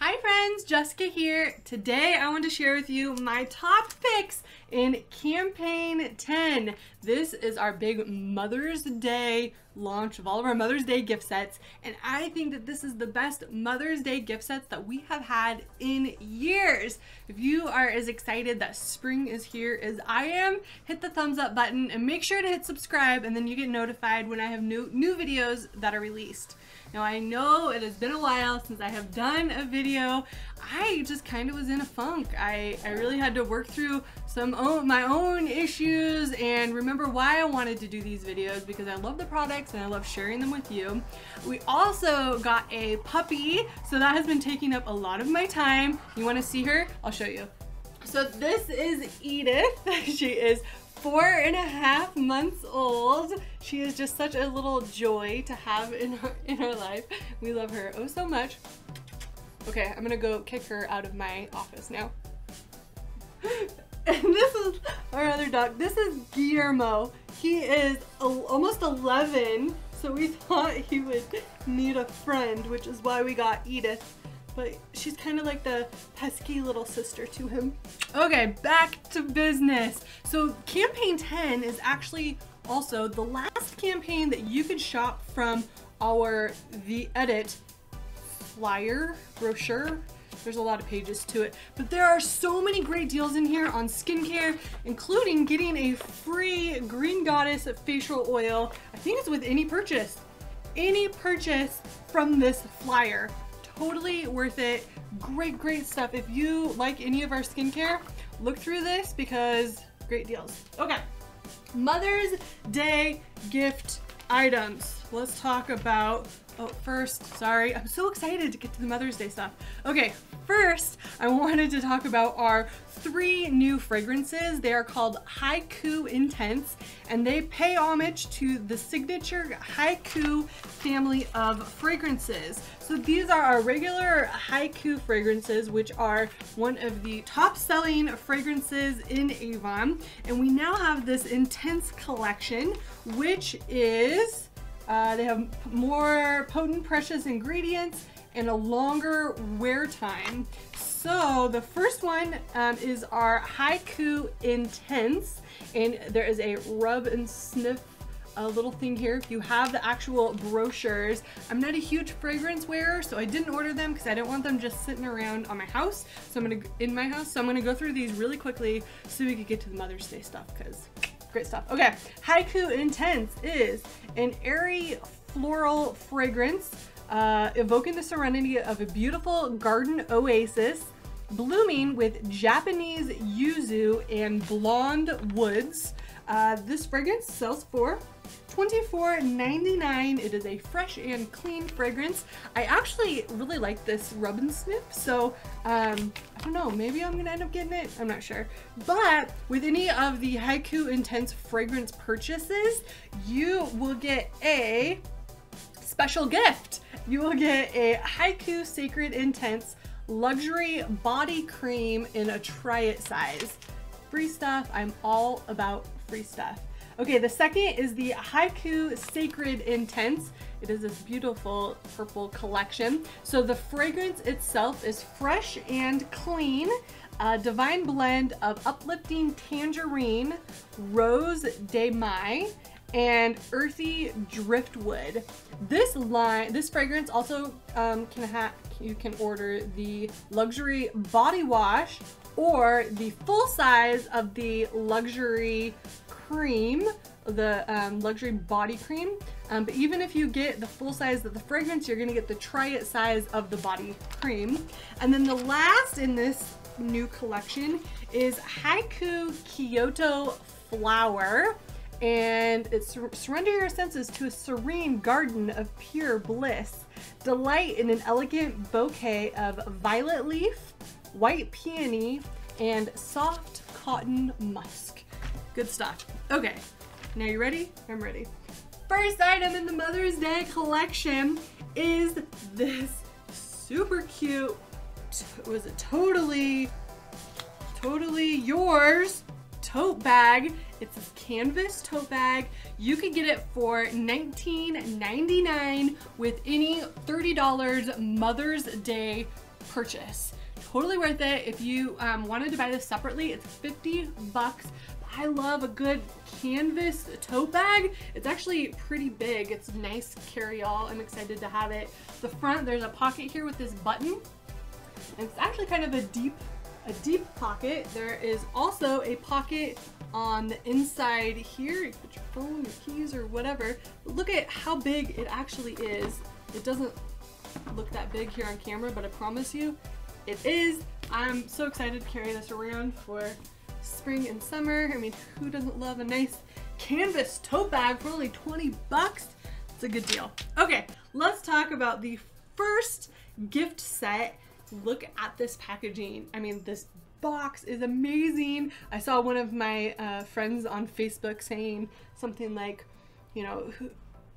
Hi friends, Jessica here. Today I want to share with you my top picks in campaign 10. This is our big Mother's Day launch of all of our Mother's Day gift sets and I think that this is the best Mother's Day gift sets that we have had in years. If you are as excited that spring is here as I am, hit the thumbs up button and make sure to hit subscribe and then you get notified when I have new new videos that are released. Now I know it has been a while since I have done a video. I just kind of was in a funk. I, I really had to work through some own, my own issues and remember why I wanted to do these videos because I love the products and I love sharing them with you. We also got a puppy, so that has been taking up a lot of my time. You wanna see her? I'll show you. So this is Edith. she is four and a half months old. She is just such a little joy to have in her, in our life. We love her oh so much. Okay, I'm gonna go kick her out of my office now. and this is our other dog. This is Guillermo. He is almost 11, so we thought he would need a friend, which is why we got Edith but she's kind of like the pesky little sister to him. Okay, back to business. So campaign 10 is actually also the last campaign that you could shop from our The Edit flyer, brochure, there's a lot of pages to it, but there are so many great deals in here on skincare, including getting a free Green Goddess facial oil. I think it's with any purchase. Any purchase from this flyer totally worth it. Great, great stuff. If you like any of our skincare, look through this because great deals. Okay, Mother's Day gift items. Let's talk about Oh, first, sorry, I'm so excited to get to the Mother's Day stuff. Okay, first, I wanted to talk about our three new fragrances. They are called Haiku Intense, and they pay homage to the signature Haiku family of fragrances. So these are our regular Haiku fragrances, which are one of the top selling fragrances in Avon. And we now have this Intense collection, which is uh, they have more potent precious ingredients and a longer wear time. So the first one um, is our Haiku Intense and there is a rub and sniff a little thing here. If you have the actual brochures, I'm not a huge fragrance wearer, so I didn't order them because I didn't want them just sitting around on my house. So I'm gonna, in my house, so I'm gonna go through these really quickly so we could get to the Mother's Day stuff because great stuff. Okay, Haiku Intense is an airy floral fragrance uh, evoking the serenity of a beautiful garden oasis blooming with Japanese yuzu and blonde woods. Uh, this fragrance sells for $24.99. It is a fresh and clean fragrance. I actually really like this rub and sniff, so um, I don't know, maybe I'm gonna end up getting it, I'm not sure. But with any of the Haiku Intense fragrance purchases, you will get a special gift. You will get a Haiku Sacred Intense luxury body cream in a try it size. Free stuff, I'm all about free stuff. Okay, the second is the Haiku Sacred Intense. It is this beautiful purple collection. So the fragrance itself is fresh and clean. A divine blend of uplifting tangerine, rose de mai, and earthy driftwood. This line, this fragrance also um, can have, you can order the luxury body wash or the full size of the luxury cream, the um, luxury body cream. Um, but even if you get the full size of the fragrance, you're gonna get the try it size of the body cream. And then the last in this new collection is Haiku Kyoto Flower. And it's surrender your senses to a serene garden of pure bliss. Delight in an elegant bouquet of violet leaf, white peony, and soft cotton musk. Good stuff. Okay, now you ready? I'm ready. First item in the Mother's Day collection is this super cute, was it totally, totally yours tote bag. It's this canvas tote bag. You could get it for $19.99 with any $30 Mother's Day purchase. Totally worth it. If you um, wanted to buy this separately, it's 50 bucks. I love a good canvas tote bag. It's actually pretty big. It's nice carry-all. I'm excited to have it. The front, there's a pocket here with this button. And it's actually kind of a deep, a deep pocket. There is also a pocket on the inside here. You put your phone, your keys, or whatever. Look at how big it actually is. It doesn't look that big here on camera, but I promise you, it is. I'm so excited to carry this around for spring and summer. I mean, who doesn't love a nice canvas tote bag for only 20 bucks? It's a good deal. Okay, let's talk about the first gift set. Look at this packaging. I mean, this box is amazing. I saw one of my uh, friends on Facebook saying something like, you know,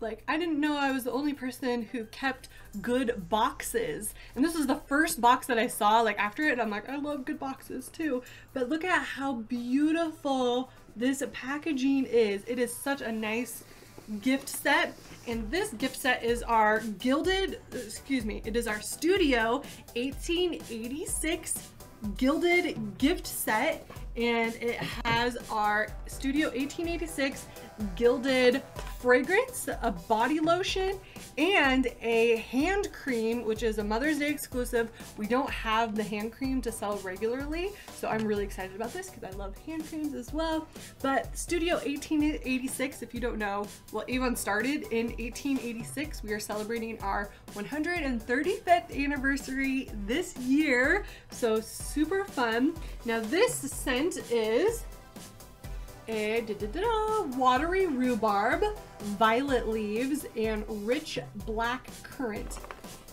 like I didn't know I was the only person who kept good boxes. And this was the first box that I saw. Like after it, I'm like, I love good boxes too. But look at how beautiful this packaging is. It is such a nice gift set. And this gift set is our gilded, excuse me, it is our Studio 1886 gilded gift set and it has our Studio 1886 gilded fragrance, a body lotion, and a hand cream, which is a Mother's Day exclusive. We don't have the hand cream to sell regularly, so I'm really excited about this because I love hand creams as well. But Studio 1886, if you don't know, well, Avon started in 1886. We are celebrating our 135th anniversary this year, so super fun. Now this scent is a da -da -da watery rhubarb, violet leaves, and rich black currant.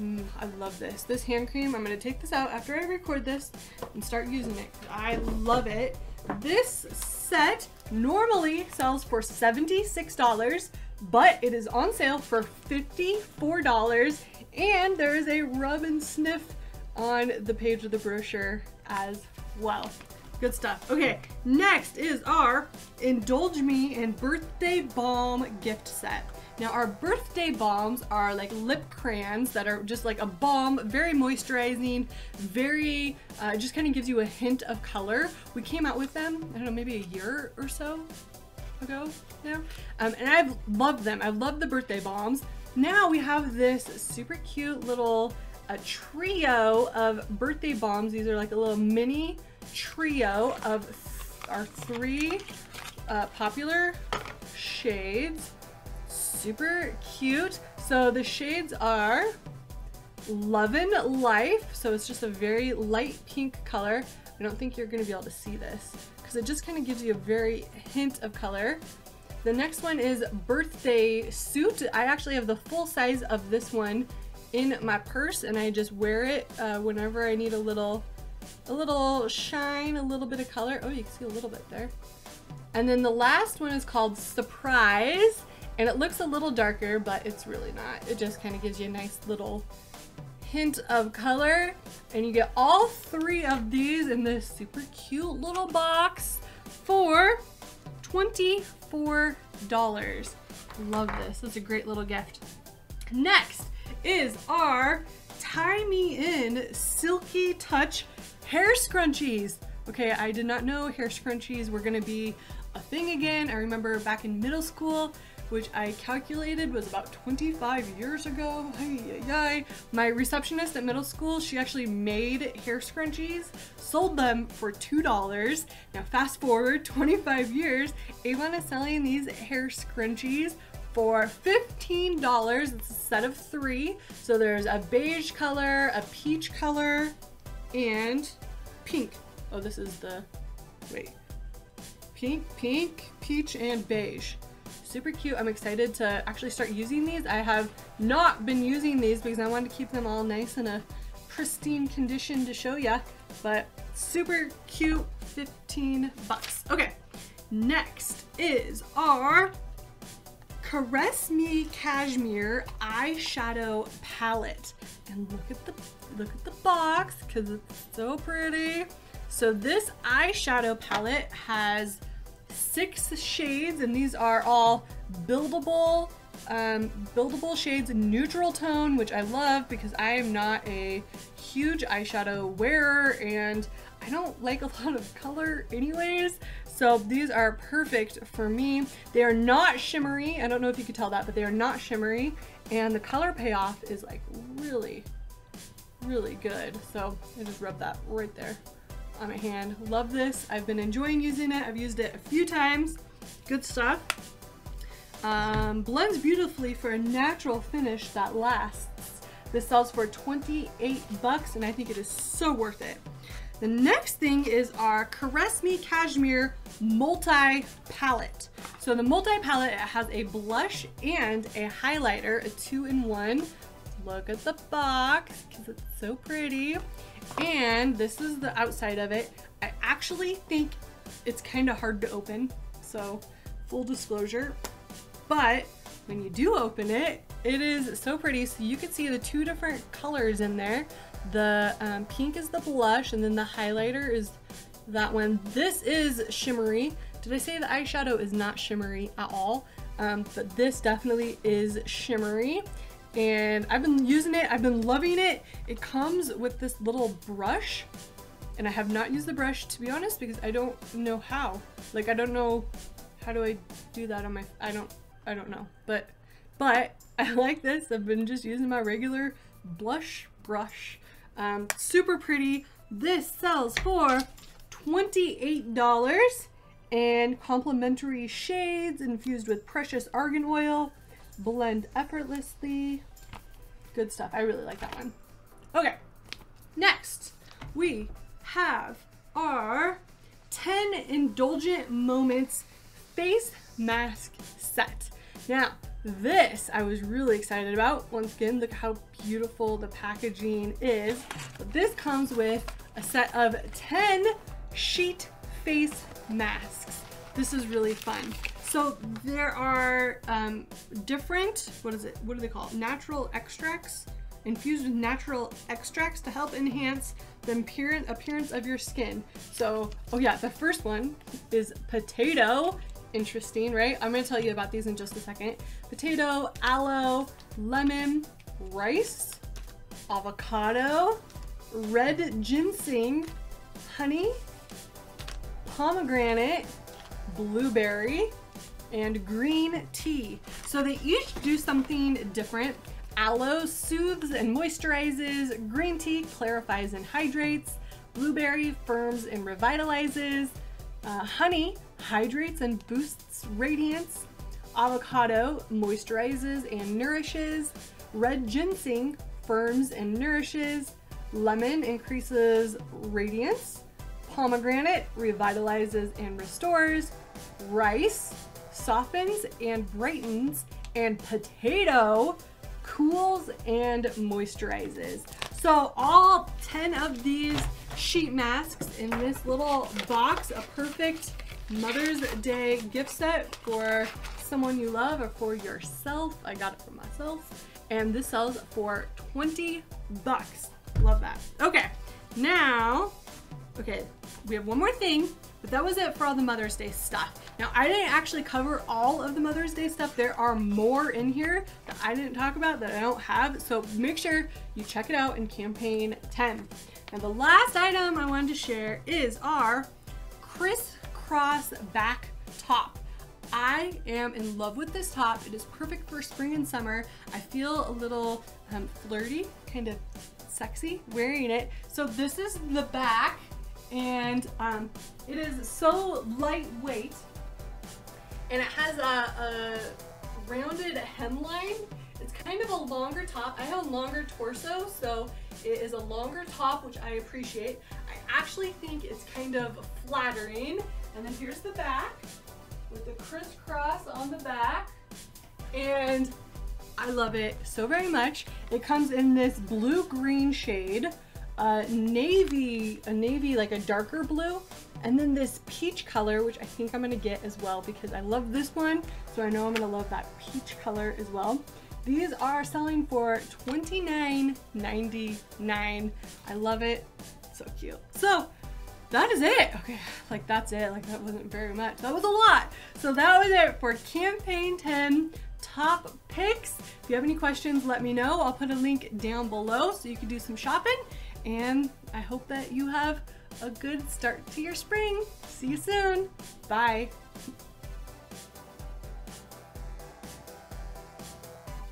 Mm, I love this. This hand cream, I'm going to take this out after I record this and start using it. I love it. This set normally sells for $76, but it is on sale for $54, and there is a rub and sniff on the page of the brochure as well. Good stuff. Okay, next is our Indulge Me in Birthday Balm gift set. Now our birthday balms are like lip crayons that are just like a balm, very moisturizing, very, uh, just kind of gives you a hint of color. We came out with them, I don't know, maybe a year or so ago now. Um, and I've loved them. I love the birthday balms. Now we have this super cute little a trio of birthday balms. These are like a little mini trio of our three uh, popular shades. Super cute. So the shades are Lovin' Life. So it's just a very light pink color. I don't think you're gonna be able to see this because it just kind of gives you a very hint of color. The next one is Birthday Suit. I actually have the full size of this one in my purse and I just wear it uh, whenever I need a little a little shine, a little bit of color. Oh, you can see a little bit there. And then the last one is called Surprise, and it looks a little darker, but it's really not. It just kind of gives you a nice little hint of color. And you get all three of these in this super cute little box for $24. Love this. It's a great little gift. Next is our Tie Me In Silky Touch hair scrunchies. Okay, I did not know hair scrunchies were gonna be a thing again. I remember back in middle school, which I calculated was about 25 years ago. My receptionist at middle school, she actually made hair scrunchies, sold them for $2. Now fast forward 25 years, Avon is selling these hair scrunchies for $15. It's a set of three. So there's a beige color, a peach color, and pink. Oh, this is the, wait. Pink, pink, peach, and beige. Super cute. I'm excited to actually start using these. I have not been using these because I wanted to keep them all nice in a pristine condition to show ya. But super cute, 15 bucks. Okay, next is our Caress Me Cashmere Eyeshadow Palette. And look at the look at the box because it's so pretty. So this eyeshadow palette has six shades and these are all buildable um, buildable shades neutral tone, which I love because I am not a huge eyeshadow wearer and I don't like a lot of color anyways. So these are perfect for me. They are not shimmery. I don't know if you could tell that, but they are not shimmery. And the color payoff is like really, really good. So I just rub that right there on my hand. Love this. I've been enjoying using it. I've used it a few times. Good stuff. Um, blends beautifully for a natural finish that lasts. This sells for 28 bucks and I think it is so worth it. The next thing is our Caress Me Cashmere Multi Palette. So the multi palette has a blush and a highlighter, a two-in-one. Look at the box because it's so pretty. And this is the outside of it. I actually think it's kind of hard to open. So full disclosure, but when you do open it, it is so pretty. So you can see the two different colors in there. The um, pink is the blush and then the highlighter is that one. This is shimmery. Did I say the eyeshadow is not shimmery at all? Um, but this definitely is shimmery and I've been using it. I've been loving it. It comes with this little brush and I have not used the brush to be honest because I don't know how. Like I don't know how do I do that on my, I don't, I don't know. But, but I like this. I've been just using my regular blush brush. Um, super pretty. This sells for $28 and complimentary shades infused with precious argan oil blend effortlessly. Good stuff. I really like that one. Okay, next we have our 10 Indulgent Moments face mask set. Now, this I was really excited about. Once again, look how beautiful the packaging is. But this comes with a set of 10 sheet face masks. This is really fun. So there are um, different, what is it, what do they call it? Natural extracts, infused with natural extracts to help enhance the appearance of your skin. So, oh yeah, the first one is potato. Interesting, right? I'm gonna tell you about these in just a second. Potato, aloe, lemon, rice, avocado, red ginseng, honey, pomegranate, blueberry, and green tea. So they each do something different. Aloe soothes and moisturizes, green tea clarifies and hydrates, blueberry firms and revitalizes, uh, honey hydrates and boosts radiance, avocado moisturizes and nourishes, red ginseng firms and nourishes, lemon increases radiance, pomegranate revitalizes and restores, rice softens and brightens, and potato cools and moisturizes. So all 10 of these sheet masks in this little box, a perfect Mother's Day gift set for someone you love or for yourself. I got it for myself. And this sells for 20 bucks. Love that. Okay, now, okay, we have one more thing but that was it for all the Mother's Day stuff. Now, I didn't actually cover all of the Mother's Day stuff. There are more in here that I didn't talk about that I don't have. So make sure you check it out in campaign 10. And the last item I wanted to share is our crisscross back top. I am in love with this top. It is perfect for spring and summer. I feel a little um, flirty, kind of sexy wearing it. So this is the back and um, it is so lightweight and it has a, a rounded hemline. It's kind of a longer top. I have a longer torso, so it is a longer top, which I appreciate. I actually think it's kind of flattering. And then here's the back with the crisscross on the back. And I love it so very much. It comes in this blue-green shade a navy, a navy, like a darker blue, and then this peach color, which I think I'm gonna get as well because I love this one, so I know I'm gonna love that peach color as well. These are selling for $29.99. I love it, so cute. So that is it. Okay, like that's it, like that wasn't very much. That was a lot. So that was it for campaign 10 top picks. If you have any questions, let me know. I'll put a link down below so you can do some shopping. And I hope that you have a good start to your spring. See you soon. Bye.